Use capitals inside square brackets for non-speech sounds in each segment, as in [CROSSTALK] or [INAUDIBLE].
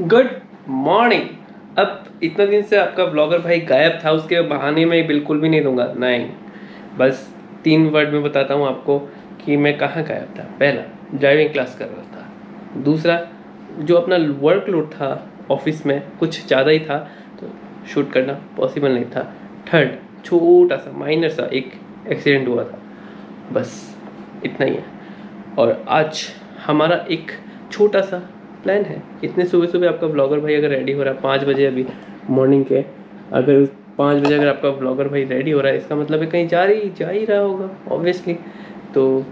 Good morning अब इतना दिन से आपका ब्लॉगर भाई गायब था, उसके बहाने में बिल्कुल भी नहीं दूँगा। नहीं। बस तीन वर्ड में बताता हूँ आपको कि मैं कहाँ गायब था। पहला ड्राइविंग क्लास कर रहा था। दूसरा, जो अपना वर्कलोड था ऑफ़िस में, कुछ ज़्यादा ही था तो शूट करना पॉसिबल नहीं था। थर्ड छोटा सा माइनर सा एक एक्सीडेंट हुआ था। बस, इतना ही है। और आज हमारा एक छोटा सा प्लान है? इतने सुबह सुबह आपका ब्लॉगर भाई अगर रेडी हो रहा है, पाँच बजे अभी मॉर्निंग के, अगर पाँच बजे अगर आपका ब्लॉगर भाई रेडी हो रहा है, इसका मतलब है कहीं जा रही, जा ही रहा होगा ऑब्वियसली तो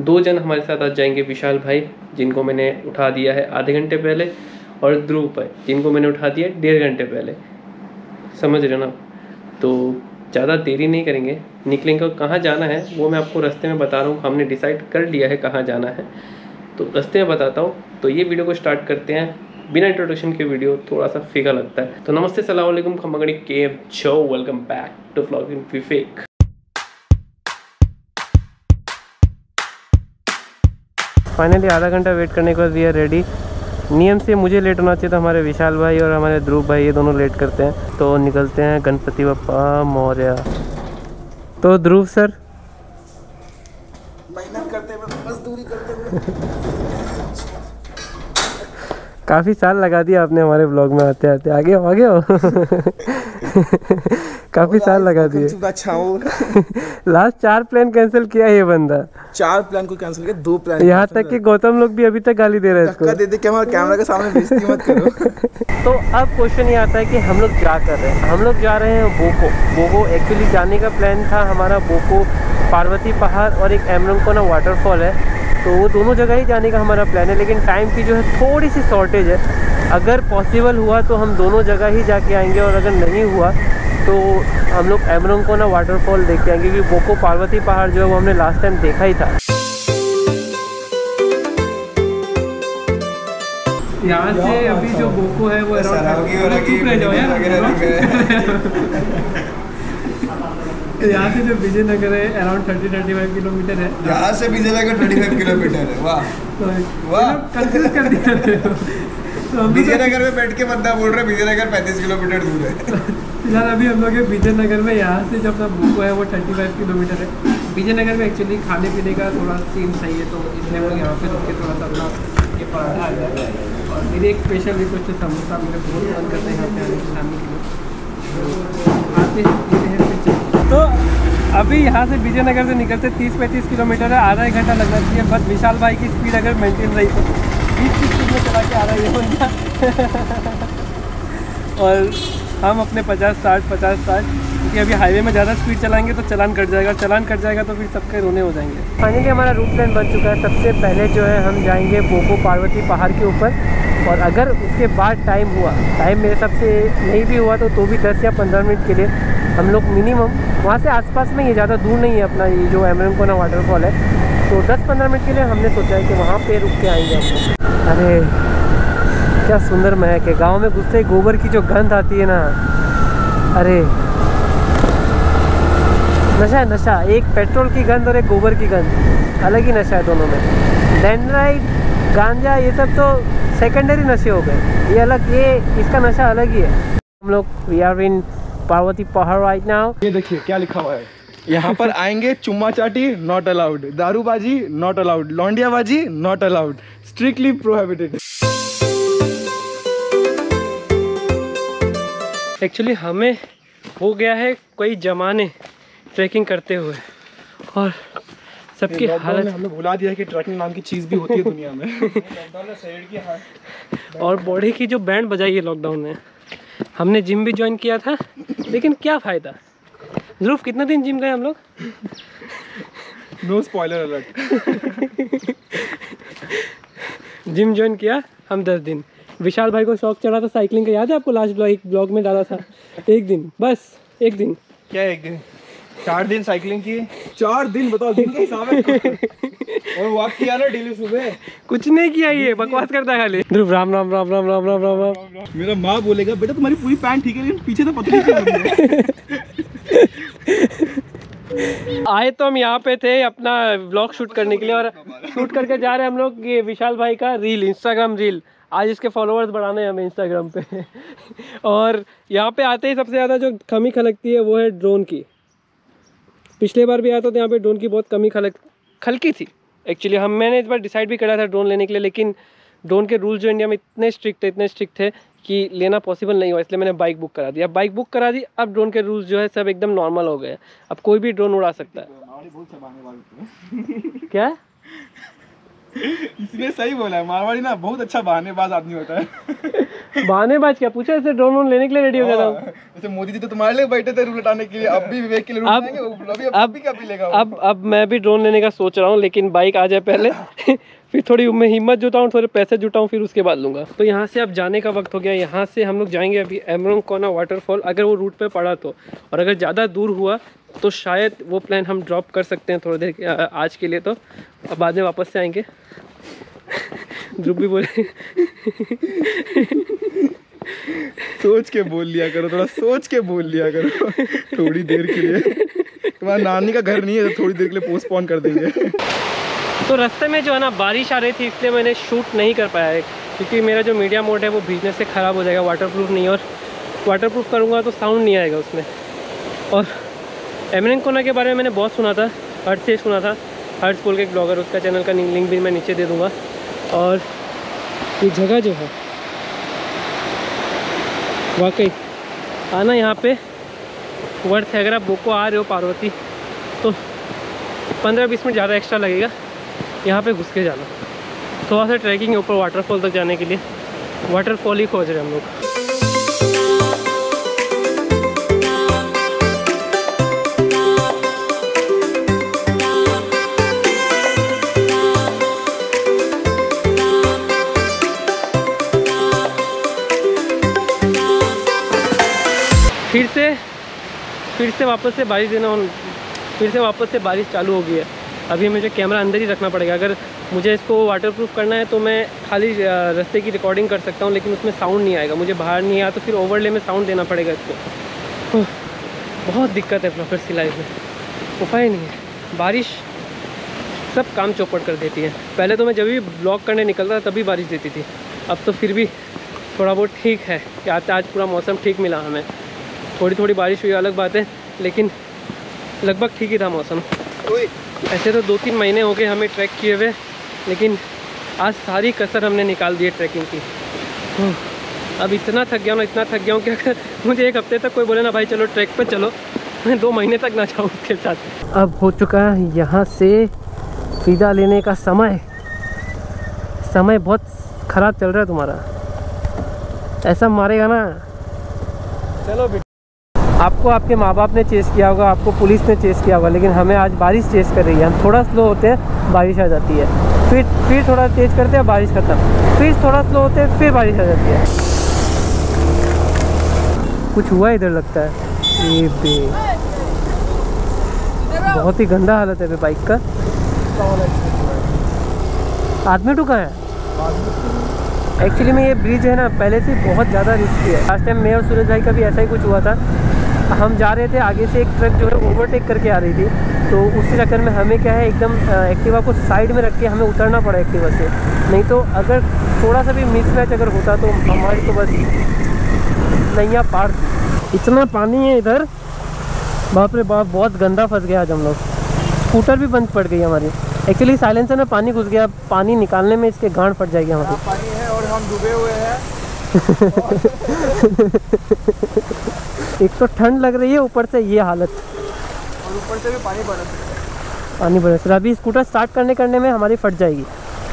दो जन हमारे साथ आज जाएँगे विशाल भाई, जिनको मैंने उठा दिया है आधे घंटे पहले, और ध्रुव भाई, जिनको मैंने उठा दिया है डेढ़ घंटे पहले। समझ रहे हो ना? तो ज़्यादा देरी नहीं करेंगे। निकलेंगे कहाँ जाना है, वो मैं आपको रास्ते में बता रहा हूँ, हमने डिसाइड कर लिया है कहाँ जाना है। तो रास्ते में बताता हूँ। तो ये वीडियो को स्टार्ट करते हैं। बिना इंट्रोडक्शन के वीडियो थोड़ा सा फीका लगता है। तो नमस्ते, सलाम वालेकुम, खमगड़ी के show welcome back to vlogging Vivek finally आधा घंटा वेट करने के बाद वी आर रेडी नियम से मुझे लेट होना चाहिए था हमारे विशाल भाई और हमारे ध्रुव भाई ये दोनों लेट करते हैं। तो निकलते हैं गणपति बप्पा मौर्य। तो ध्रुव सर मेहनत करते हुए मजदूरी करते हुए काफ़ी साल लगा दिया आपने हमारे ब्लॉग में आते आते। आगे हो आगे हो। [LAUGHS] काफ़ी साल लगा दिए। अच्छा लास्ट [LAUGHS] चार प्लान कैंसिल किया ये बंदा। चार प्लान को कैंसिल किया दो प्लान यहाँ तक कि गौतम लोग भी अभी तक गाली दे रहे हैं दे दे के कैमरा के सामने मत करो। [LAUGHS] तो अब क्वेश्चन ये आता है कि हम लोग क्या कर रहे हैं? हम लोग जा रहे हैं बोको बोको एक्चुअली जाने का प्लान था। हमारा बोको पार्वती पहाड़ और एक एमरंगकोना वाटरफॉल है। तो वो दोनों जगह ही जाने का हमारा प्लान है लेकिन टाइम की जो है थोड़ी सी शॉर्टेज है। अगर पॉसिबल हुआ तो हम दोनों जगह ही जाके आएँगे और अगर नहीं हुआ तो हम लोग एमरंगकोना वाटरफॉल देख के आएँगे क्योंकि बोको पार्वती पहाड़ जो है वो हमने लास्ट टाइम देखा ही था। यहाँ से अभी जो बोको है वो रही [LAUGHS] [LAUGHS] यहाँ से जो विजयनगर है around thirty thirty five kilometre है। यहाँ से विजयनगर 35 किलोमीटर है वाह। तो वाह। कंफ्यूज कर दिया तो विजयनगर में बैठ के बंदा बोल रहा है विजयनगर 35 किलोमीटर दूर है। फ़िलहाल अभी हम लोग विजयनगर में यहाँ से जो अपना बुको है वो थर्टी फाइव किलोमीटर है। विजयनगर में एक्चुअली खाने पीने का थोड़ा सीन सही है तो इसलिए हम लोग यहाँ पे रुक के थोड़ा सा अपना ये पराठा आ जाए और मेरी एक स्पेशल रिक्वेस्ट है समोसा मेरे बहुत मन करता है यहाँ पे आने के लिए। तो आते हैं चलते हैं। तो अभी यहाँ से विजयनगर से निकलते तीस पैंतीस किलोमीटर है, आधा एक घंटा लगना चाहिए बस विशाल भाई की स्पीड अगर मेंटेन रही तो। बीस की स्पीड में चला के आ रहा है बंदा। [LAUGHS] और हम अपने पचास साठ पचास साठ, क्योंकि अभी हाईवे में ज़्यादा स्पीड चलाएँगे तो चलान कट जाएगा, चलान कट जाएगा तो फिर सबके रोने हो जाएँगे। फाइनली हमारा रूट प्लान बन चुका है, सबसे पहले जो है हम जाएँगे बोको पार्वती पहाड़ के ऊपर। और अगर उसके बाद टाइम हुआ टाइम मेरे सबसे नहीं भी हुआ तो तो भी दस या पंद्रह मिनट के लिए हम लोग मिनिमम वहाँ से आसपास में ये ज़्यादा दूर नहीं है अपना ये जो एमरमकोना वाटरफॉल है। तो दस पंद्रह मिनट के लिए हमने सोचा है कि वहाँ पे रुक के आएँगे हम अरे, क्या सुंदर महक है। गाँव में घुसते ही गोबर की जो गंध आती है ना। अरे, नशा है, नशा। एक पेट्रोल की गंध और एक गोबर की गंध। अलग ही नशा है दोनों में। डेंड्राइट गांजा, ये सब तो सेकेंडरी नशे हो गए। ये अलग, ये, इसका नशा अलग ही है। हम लोग वी आर इन पार्वती पहाड़ राइट नाउ ये देखिए क्या लिखा हुआ है? यहाँ पर [LAUGHS] आएँगे चुम्मा चाटी नॉट अलाउड दारूबाजी not allowed लौंडियाबाजी not allowed strictly prohibited actually हमें हो गया है कोई जमाने ट्रैकिंग करते हुए। और सबकी हालत हमने भुला दिया कि ट्रैकिंग नाम की चीज़ भी होती है दुनिया में। [LAUGHS] और बॉडी की जो बैंड बजाई है लॉकडाउन में। हमने जिम भी ज्वाइन किया था लेकिन क्या फ़ायदा? ध्रुव कितने दिन जिम गए हम लोग? No spoiler alert gym join किया हम दस दिन। विशाल भाई को शौक चढ़ा था साइकिलिंग का। याद है आपको लास्ट ब्लॉग एक ब्लॉग में डाला था? एक दिन बस एक दिन। क्या एक दिन? चार दिन साइकिलिंग की चार दिन बताओ दिन का हिसाब है। [LAUGHS] और वॉक किया ना डेली सुबह? कुछ नहीं किया ये बकवास करता है खाली। ध्रुव राम राम राम राम राम राम राम राम। मेरा माँ बोलेगा बेटा तुम्हारी पूरी पैंट ठीक है लेकिन पीछे तो पतली [LAUGHS] आए तो हम यहाँ पे थे अपना ब्लॉग शूट करने के लिए और शूट करके जा रहे हैं हम लोग ये विशाल भाई का रील इंस्टाग्राम रील आज इसके फॉलोअर्स बढ़ाने हैं हमें इंस्टाग्राम पे। [LAUGHS] और यहाँ पे आते ही सबसे ज़्यादा जो कमी खलकती है वो है ड्रोन की। पिछले बार भी आया था तो यहाँ पे ड्रोन की बहुत कमी खलक खलकी थी। एक्चुअली हम मैंने इस बार डिसाइड भी करा था ड्रोन लेने के लिए लेकिन ड्रोन के रूल जो इंडिया में इतने स्ट्रिक्ट थे इतने स्ट्रिक्ट थे कि लेना पॉसिबल नहीं हुआ इसलिए मैंने बाइक बुक करा दी। अब बाइक बुक करा दी अब ड्रोन के रूल्स जो है सब एकदम नॉर्मल हो गए अब कोई भी ड्रोन उड़ा सकता है। क्या? [LAUGHS] इसलिए सही बोला है। मारवाड़ी ना बहुत अच्छा बहानेबाज आदमी होता है। बहानेबाज क्या? पूछा ऐसे ड्रोन वोन लेने के लिए रेडी हो गया था। हाँ, जैसे मोदी जी तो तुम्हारे लिए बैठे थे रूल हटाने के लिए। अब भी विवेक के लिए रूल अब- अब, अब- अब अब मैं भी ड्रोन लेने का सोच रहा हूँ लेकिन बाइक आ जाए पहले। फिर थोड़ी मैं हिम्मत जुटाऊँ, थोड़े पैसे जुटाऊँ, फिर उसके बाद लूँगा। तो यहाँ से अब जाने का वक्त हो गया। यहाँ से हम लोग जाएँगे अभी एमरोंग कोना वाटरफॉल अगर वो रूट पे पड़ा तो। और अगर ज़्यादा दूर हुआ तो शायद वो प्लान हम ड्रॉप कर सकते हैं थोड़ी देर आज के लिए तो। अब बाद में वापस से आएँगे। ध्रुव भी बोले सोच के बोल लिया करो, थोड़ा सोच के बोल लिया करो। थोड़ी देर के लिए। तुम्हारा नानी का घर नहीं है तो थोड़ी देर के लिए पोस्टपोन कर देंगे। तो रास्ते में जो है ना, बारिश आ रही थी, इसलिए मैंने शूट नहीं कर पाया है क्योंकि मेरा जो मीडिया मोड है, वो भीजने से ख़राब हो जाएगा वाटरप्रूफ नहीं, और वाटरप्रूफ करूँगा तो साउंड नहीं आएगा उसमें। और एमरन कोना के बारे में मैंने बहुत सुना था, हर्ष से सुना था, हर्ष बोल के एक ब्लॉगर उसका चैनल का लिंक भी मैं नीचे दे दूँगा। और ये जगह जो है, वाकई, आना यहाँ पे वर्थ है। अगर आप बुक को आ रहे हो, पार्वती तो पंद्रह बीस मिनट ज़्यादा एक्स्ट्रा लगेगा। यहाँ पे घुस के जाना। थोड़ा सा ट्रैकिंग है ऊपर वाटरफॉल तक जाने के लिए। वाटरफॉल ही खोज रहे हम लोग। फिर से फिर से वापस से बारिश देना फिर से वापस से बारिश चालू हो गई है। अभी मुझे कैमरा अंदर ही रखना पड़ेगा। अगर मुझे इसको वाटरप्रूफ करना है तो मैं खाली रास्ते की रिकॉर्डिंग कर सकता हूँ, लेकिन उसमें साउंड नहीं आएगा। मुझे बाहर नहीं आया तो फिर ओवरले में साउंड देना पड़ेगा इसको। बहुत दिक्कत है ब्लॉगर्स की लाइफ में। उपाय नहीं है। बारिश सब काम चौपट कर देती है। पहले तो मैं जब भी ब्लॉग करने निकलता था, तभी बारिश देती थी। अब तो फिर भी थोड़ा बहुत ठीक है कि आज आज पूरा मौसम ठीक मिला हमें। थोड़ी थोड़ी बारिश हुई, अलग बात है, लेकिन लगभग ठीक ही था मौसम। ऐसे तो दो तीन महीने हो गए हमें ट्रैक किए हुए लेकिन आज सारी कसर हमने निकाल दी है ट्रैकिंग की। हम्म, अब इतना थक गया हूँ इतना थक गया हूँ कि अगर मुझे एक हफ़्ते तक कोई बोले ना भाई चलो ट्रैक पर चलो मैं दो महीने तक ना जाऊँ उसके साथ। अब हो चुका है यहाँ से फ़िदा लेने का समय। समय बहुत ख़राब चल रहा है तुम्हारा। ऐसा मारेगा ना। चलो आपको आपके माँ बाप ने चेस किया होगा, आपको पुलिस ने चेस किया होगा, लेकिन हमें आज बारिश चेस कर रही है। हम थोड़ा स्लो होते हैं, बारिश आ जाती है। फिर फिर थोड़ा तेज करते हैं, बारिश खत्म। फिर थोड़ा स्लो होते हैं, फिर बारिश आ जाती है। कुछ हुआ इधर लगता है? बहुत ही गंदा हालत है बाइक का। आदमी टुका है? एक्चुअली में ये ब्रिज है ना, पहले से बहुत ज़्यादा रिस्की है। लास्ट टाइम मैं और सूरज भाई का भी ऐसा ही कुछ हुआ था। हम जा रहे थे आगे से एक ट्रक जो है ओवरटेक करके आ रही थी। तो उसी चक्कर में हमें क्या है एकदम एक्टिवा को साइड में रख के हमें उतरना पड़ा एक्टिवा से। नहीं तो अगर थोड़ा सा भी मिस मैच अगर होता तो हमारी तो बस नैया पार इतना पानी है इधर। बाप रे बाप बहुत गंदा फंस गया आज हम लोग। स्कूटर भी बंद पड़ गई हमारी। एक्चुअली साइलेंसर में पानी घुस गया पानी निकालने में इसके गांड फट जाएगी हमारी। पानी है और हम डूबे हुए हैं। [LAUGHS] एक तो ठंड लग रही है ऊपर से ये हालत। और ऊपर से भी पानी बरस रहा है। पानी बरस रहा है। अभी स्कूटर स्टार्ट करने करने में हमारी फट जाएगी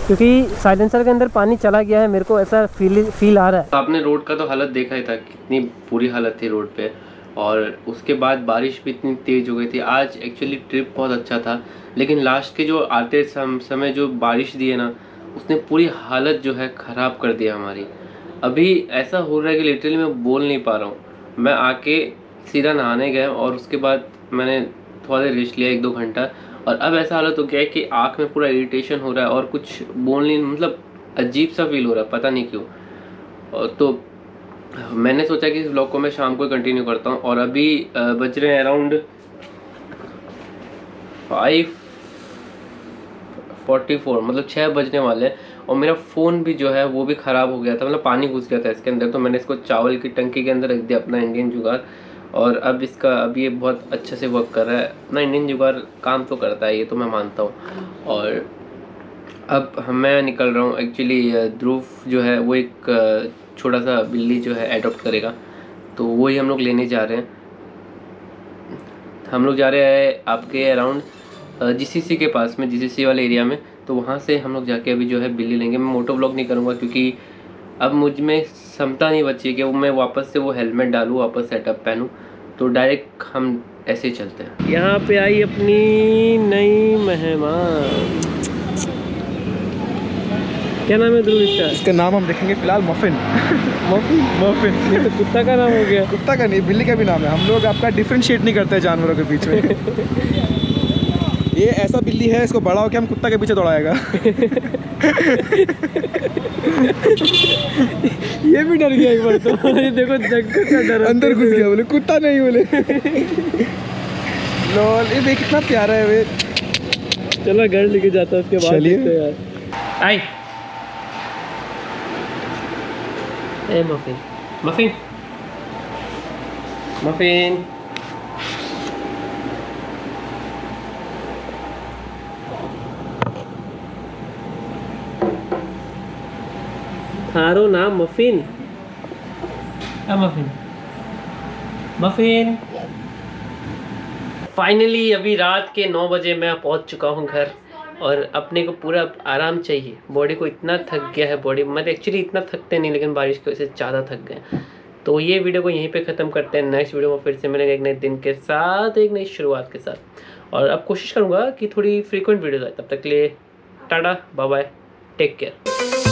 क्योंकि साइलेंसर के अंदर पानी चला गया है। मेरे को ऐसा फील फील आ रहा है। आपने रोड का तो हालत देखा ही था कितनी बुरी हालत थी रोड पे। और उसके बाद बारिश भी इतनी तेज़ हो गई थी। आज एक्चुअली ट्रिप बहुत अच्छा था। लेकिन लास्ट के जो आते सम, समय जो बारिश दी है ना उसने पूरी हालत जो है ख़राब कर दिया हमारी। अभी ऐसा हो रहा है कि लिटरली मैं बोल नहीं पा रहा हूँ। मैं आके सीधा नहाने गया और उसके बाद मैंने थोड़ा देर रेस्ट लिया एक दो घंटा। और अब ऐसा हालत हो गया है कि आँख में पूरा इरिटेशन हो रहा है और कुछ बोल नहीं मतलब अजीब सा फील हो रहा है, पता नहीं क्यों। और तो मैंने सोचा कि इस ब्लॉग को मैं शाम को कंटिन्यू करता हूँ और अभी बज रहे हैं अराउंड फाइव फोर्टी फोर मतलब छः बजने वाले हैं और मेरा फ़ोन भी जो है वो भी ख़राब हो गया था मतलब पानी घुस गया था इसके अंदर तो मैंने इसको चावल की टंकी के अंदर रख दिया अपना इंडियन जुगाड़ और अब इसका, अब ये बहुत अच्छे से वर्क कर रहा है। अपना इंडियन जुगाड़ काम तो करता है, ये तो मैं मानता हूँ। और अब मैं निकल रहा हूँ एक्चुअली ध्रुव जो है वो एक छोटा सा बिल्ली जो है एडोप्ट करेगा तो वही हम लोग लेने जा रहे हैं। हम लोग जा रहे हैं आपके अराउंड जीसीसी के पास में जीसीसी वाले एरिया में तो वहाँ से हम लोग जाके अभी जो है बिल्ली लेंगे। मैं मोटो ब्लॉग नहीं करूँगा क्योंकि अब मुझमें क्षमता नहीं बची कि वो मैं वापस से वो हेलमेट डालूँ वापस सेटअप पहनूँ। तो डायरेक्ट हम ऐसे ही चलते हैं। यहाँ पे आई अपनी नई मेहमान। क्या नाम है ध्रुव इसका? इसका नाम हम देखेंगे फ़िलहाल मफिन मफी मफिन ये तो कुत्ता का नाम हो गया। कुत्ता का नहीं बिल्ली का भी नाम है। हम लोग आपका डिफ्रेंशिएट नहीं करते जानवरों के बीच में। [LAUGHS] ये ऐसा बिल्ली है इसको बड़ा होकर हम कुत्ता के पीछे दौड़ाएगा। ये भी डर गया एक बार तो। ये देखो डर अंदर घुस गया बोले कुत्ता नहीं बोले। लॉल ये देख कितना प्यारा है वे। चलो घर लेके जाता है उसके बाद चलिए। यार। I. A muffin. Muffin. Muffin. थारो नाम मफिन आ मफिन मफिन फाइनली अभी रात के नौ बजे मैं पहुँच चुका हूँ घर और अपने को पूरा आराम चाहिए। बॉडी को इतना थक गया है बॉडी मतलब एक्चुअली इतना थकते नहीं लेकिन बारिश की वजह से ज़्यादा थक गए तो ये वीडियो को यहीं पे ख़त्म करते हैं। नेक्स्ट वीडियो में फिर से मिलेंगे एक नए दिन के साथ एक नई शुरुआत के साथ। और अब कोशिश करूँगा कि थोड़ी फ्रीक्वेंट वीडियोज़ आए। तब तक के लिए tata bye bye take care